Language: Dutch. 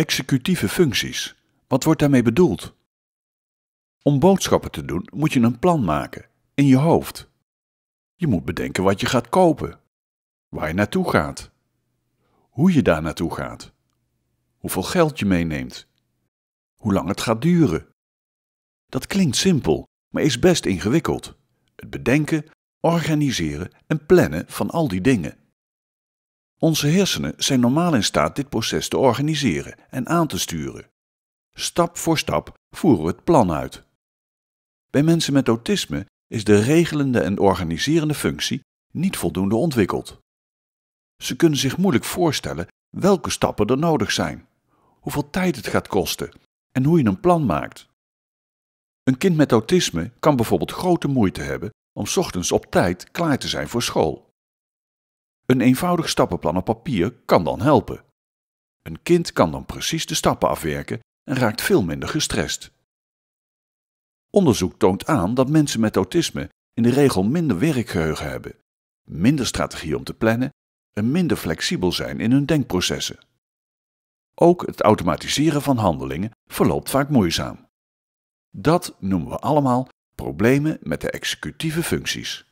Executieve functies. Wat wordt daarmee bedoeld? Om boodschappen te doen moet je een plan maken, in je hoofd. Je moet bedenken wat je gaat kopen, waar je naartoe gaat, hoe je daar naartoe gaat, hoeveel geld je meeneemt, hoe lang het gaat duren. Dat klinkt simpel, maar is best ingewikkeld. Het bedenken, organiseren en plannen van al die dingen. Onze hersenen zijn normaal in staat dit proces te organiseren en aan te sturen. Stap voor stap voeren we het plan uit. Bij mensen met autisme is de regelende en organiserende functie niet voldoende ontwikkeld. Ze kunnen zich moeilijk voorstellen welke stappen er nodig zijn, hoeveel tijd het gaat kosten en hoe je een plan maakt. Een kind met autisme kan bijvoorbeeld grote moeite hebben om ochtends op tijd klaar te zijn voor school. Een eenvoudig stappenplan op papier kan dan helpen. Een kind kan dan precies de stappen afwerken en raakt veel minder gestrest. Onderzoek toont aan dat mensen met autisme in de regel minder werkgeheugen hebben, minder strategie om te plannen en minder flexibel zijn in hun denkprocessen. Ook het automatiseren van handelingen verloopt vaak moeizaam. Dat noemen we allemaal problemen met de executieve functies.